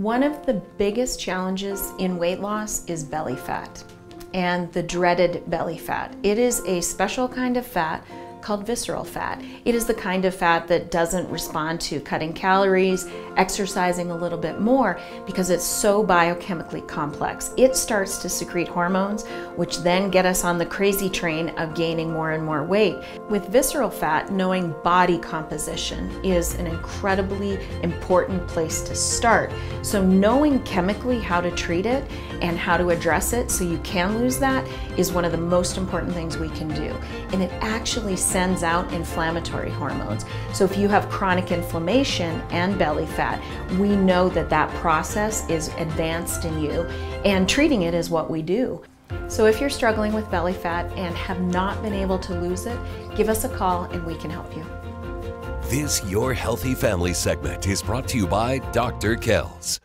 One of the biggest challenges in weight loss is belly fat and the dreaded belly fat. It is a special kind of fat called visceral fat. It is the kind of fat that doesn't respond to cutting calories, exercising a little bit more, because it's so biochemically complex. It starts to secrete hormones, which then get us on the crazy train of gaining more and more weight. With visceral fat, knowing body composition is an incredibly important place to start. So knowing chemically how to treat it and how to address it so you can lose that is one of the most important things we can do. And it actually sends out inflammatory hormones. So if you have chronic inflammation and belly fat, we know that that process is advanced in you and treating it is what we do. So if you're struggling with belly fat and have not been able to lose it, give us a call and we can help you. This Your Healthy Family segment is brought to you by Dr. Kells.